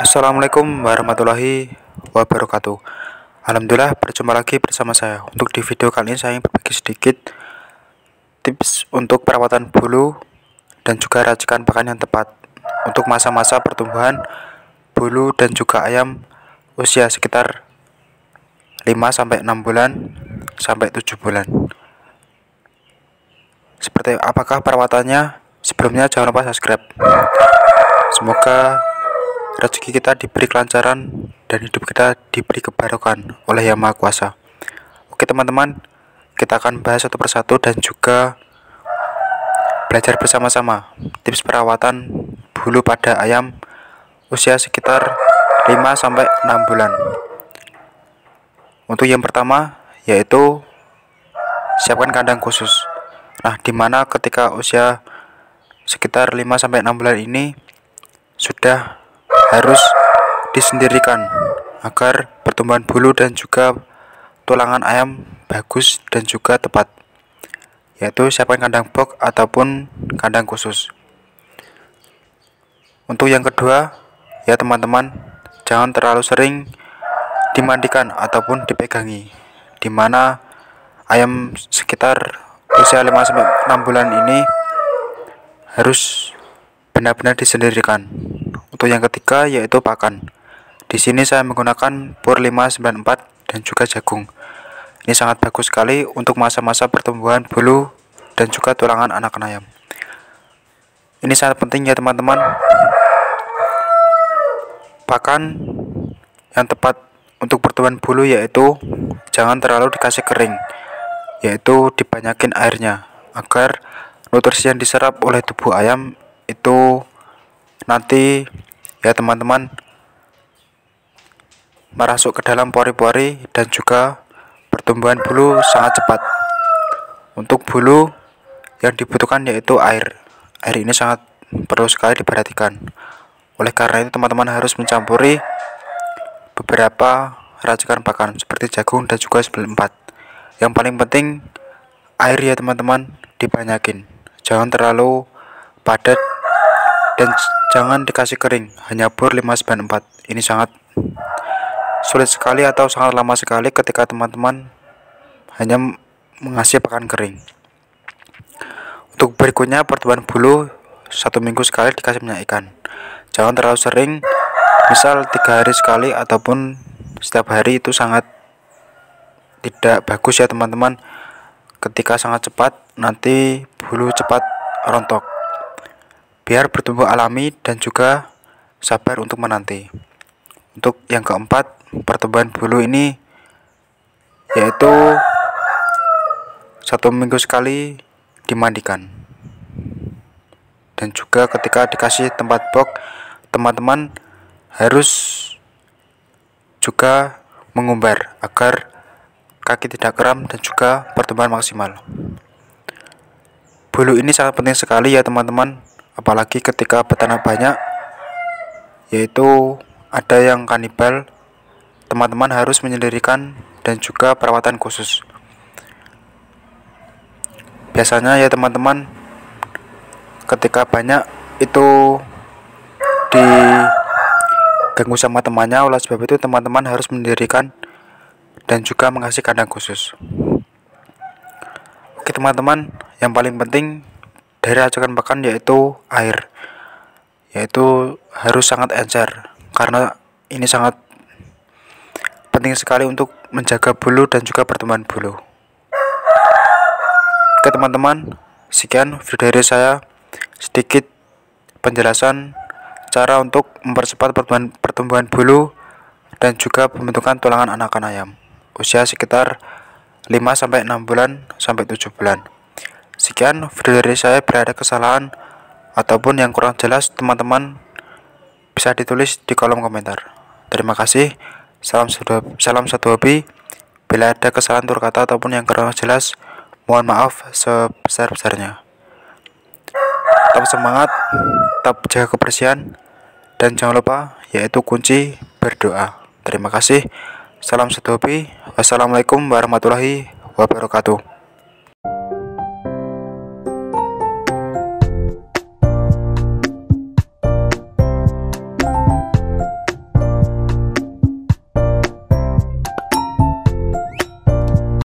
Assalamualaikum warahmatullahi wabarakatuh. Alhamdulillah berjumpa lagi bersama saya. Untuk di video kali ini saya ingin berbagi sedikit Tips untuk perawatan bulu Dan juga racikan pakan yang tepat. Untuk masa-masa pertumbuhan Bulu dan juga ayam Usia sekitar 5-6 bulan Sampai 7 bulan. Seperti apakah perawatannya? Sebelumnya jangan lupa subscribe. Semoga rezeki kita diberi kelancaran dan hidup kita diberi kebarokan oleh Yang Maha Kuasa. Oke teman-teman, kita akan bahas satu persatu dan juga belajar bersama-sama tips perawatan bulu pada ayam usia sekitar 5 sampai 6 bulan. Untuk yang pertama yaitu siapkan kandang khusus. Nah, di mana ketika usia sekitar 5 sampai 6 bulan ini sudah harus disendirikan agar pertumbuhan bulu dan juga tulangan ayam bagus dan juga tepat yaitu siapkan kandang box ataupun kandang khusus. Untuk yang kedua ya teman-teman jangan terlalu sering dimandikan ataupun dipegangi di mana ayam sekitar usia 5-6 bulan ini harus benar-benar disendirikan untuk yang ketiga yaitu pakan. Di sini saya menggunakan pur 594 dan juga jagung. Ini sangat bagus sekali untuk masa-masa pertumbuhan bulu dan juga tulangan anak ayam. Ini sangat penting ya teman-teman. Pakan yang tepat untuk pertumbuhan bulu yaitu jangan terlalu dikasih kering, yaitu dibanyakin airnya agar nutrisi yang diserap oleh tubuh ayam itu nanti ya teman-teman. Merasuk ke dalam pori-pori dan juga pertumbuhan bulu sangat cepat. Untuk bulu yang dibutuhkan yaitu air. Air ini sangat perlu sekali diperhatikan. Oleh karena itu teman-teman harus mencampuri beberapa racikan pakan seperti jagung dan juga 94 yang paling penting air ya teman-teman dibanyakin. Jangan terlalu padat dan jangan dikasih kering hanya bor 594 ini sangat sulit sekali atau sangat lama sekali ketika teman-teman hanya mengasih pakan kering. Untuk berikutnya pertumbuhan bulu satu minggu sekali dikasih minyak ikan. Jangan terlalu sering misal tiga hari sekali ataupun setiap hari itu sangat tidak bagus ya teman-teman. Ketika sangat cepat nanti bulu cepat rontok biar bertumbuh alami dan juga sabar untuk menanti. Untuk yang keempat, pertumbuhan bulu ini yaitu satu minggu sekali dimandikan. Dan juga ketika dikasih tempat box, teman-teman harus juga mengumbar agar kaki tidak kram dan juga pertumbuhan maksimal. Bulu ini sangat penting sekali ya teman-teman apalagi ketika peternak banyak yaitu ada yang kanibal teman-teman harus menyendirikan dan juga perawatan khusus. Biasanya ya teman-teman ketika banyak itu diganggu sama temannya. Oleh sebab itu teman-teman harus mendirikan dan juga mengasih kandang khusus. Oke teman-teman yang paling penting dari racikan pakan yaitu air yaitu harus sangat encer karena ini sangat penting sekali untuk menjaga bulu dan juga pertumbuhan bulu. Oke teman-teman sekian video dari saya. Sedikit penjelasan cara untuk mempercepat pertumbuhan, pertumbuhan bulu dan juga pembentukan tulangan anakan ayam. Usia sekitar 5-6 bulan sampai 7 bulan Sekian video dari saya berada kesalahan ataupun yang kurang jelas teman-teman bisa ditulis di kolom komentar. Terima kasih. Salam satu, salam satu hobi. Bila ada kesalahan tur kata ataupun yang kurang jelas, mohon maaf sebesar-besarnya. Tetap semangat, tetap jaga kebersihan, dan jangan lupa yaitu kunci berdoa. Terima kasih. Salam satu hobi. Wassalamualaikum warahmatullahi wabarakatuh.